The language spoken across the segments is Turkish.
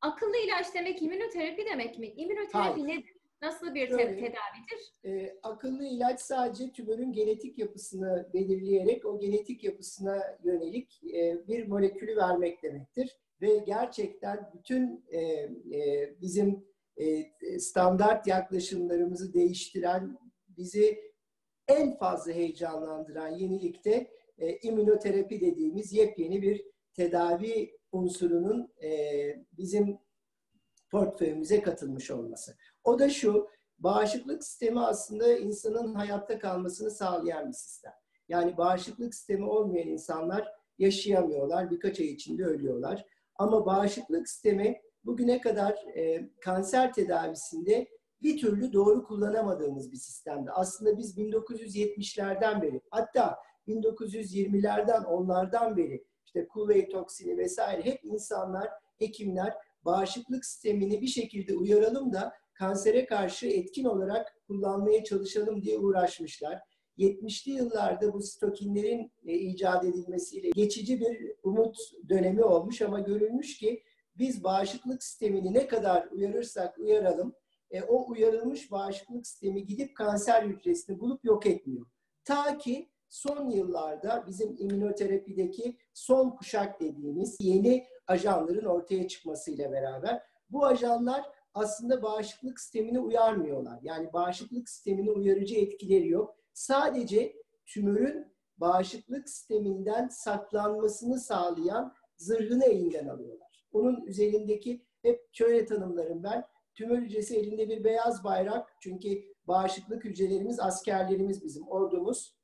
Akıllı ilaç demek immünoterapi demek mi? İmmünoterapi Hayır. nedir? Nasıl bir Şöyle. tedavidir? E, akıllı ilaç sadece tümörün genetik yapısını belirleyerek o genetik yapısına yönelik e, bir molekülü vermek demektir. Ve gerçekten bütün e, e, bizim e, standart yaklaşımlarımızı değiştiren, bizi en fazla heyecanlandıran yenilikte e, immünoterapi dediğimiz yepyeni bir tedavi unsurunun e, bizim portföyümüze katılmış olması. O da şu, bağışıklık sistemi aslında insanın hayatta kalmasını sağlayan bir sistem. Yani bağışıklık sistemi olmayan insanlar yaşayamıyorlar, birkaç ay içinde ölüyorlar. Ama bağışıklık sistemi bugüne kadar e, kanser tedavisinde bir türlü doğru kullanamadığımız bir sistemdi. Aslında biz 1970'lerden beri, hatta 1920'lerden onlardan beri işte Kuwey toksini vesaire hep insanlar, hekimler bağışıklık sistemini bir şekilde uyaralım da kansere karşı etkin olarak kullanmaya çalışalım diye uğraşmışlar. 70'li yıllarda bu stokinlerin e, icat edilmesiyle geçici bir umut dönemi olmuş ama görülmüş ki biz bağışıklık sistemini ne kadar uyarırsak uyaralım e, o uyarılmış bağışıklık sistemi gidip kanser hücresini bulup yok etmiyor. Ta ki son yıllarda bizim immünoterapideki son kuşak dediğimiz yeni ajanların ortaya çıkmasıyla beraber bu ajanlar aslında bağışıklık sistemini uyarmıyorlar. Yani bağışıklık sistemini uyarıcı etkileri yok. Sadece tümörün bağışıklık sisteminden saklanmasını sağlayan zırhını elinden alıyorlar. Onun üzerindeki hep şöyle tanımlarım ben. Tümör hücresi elinde bir beyaz bayrak. Çünkü bağışıklık hücrelerimiz askerlerimiz bizim, ordumuz.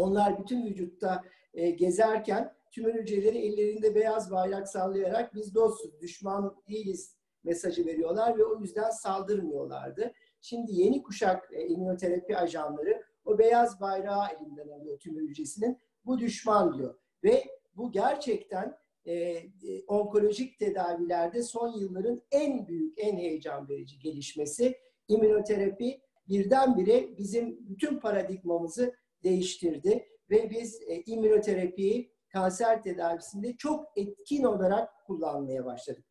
Onlar bütün vücutta e, gezerken tümör hücreleri ellerinde beyaz bayrak sallayarak biz dostuz, düşman değiliz mesajı veriyorlar ve o yüzden saldırmıyorlardı. Şimdi yeni kuşak e, immünoterapi ajanları o beyaz bayrağı elinden alıyor tümör hücresinin. Bu düşman diyor. Ve bu gerçekten e, e, onkolojik tedavilerde son yılların en büyük, en heyecan verici gelişmesi. İmmünoterapi birdenbire bizim bütün paradigmamızı değiştirdi ve biz e, immünoterapiyi kanser tedavisinde çok etkin olarak kullanmaya başladık.